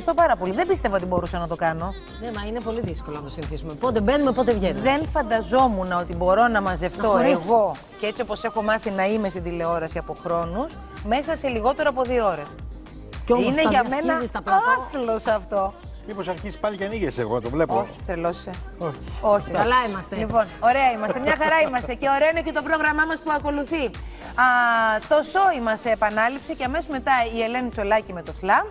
Ευχαριστώ πάρα πολύ. Δεν πίστευα ότι μπορούσα να το κάνω. Ναι, μα είναι πολύ δύσκολο να το συνηθίσουμε. Πότε μπαίνουμε, πότε βγαίνουμε. Δεν φανταζόμουν ότι μπορώ να μαζευτώ Να εγώ και έτσι όπως έχω μάθει να είμαι στην τηλεόραση από χρόνους μέσα σε λιγότερο από δύο ώρες. Είναι για μένα άθλος αυτό. Μήπως αρχίσει πάλι και ανοίγεσαι, εγώ το βλέπω. Όχι, τρελώσαι. Όχι. Όχι. Καλά είμαστε. Λοιπόν, ωραία είμαστε. Μια χαρά είμαστε. Και ωραίο είναι και το πρόγραμμά μας που ακολουθεί. Α, το σόι μας σε επανάληψη και αμέσως μετά η Ελένη Τσολάκη με το Σλαμ.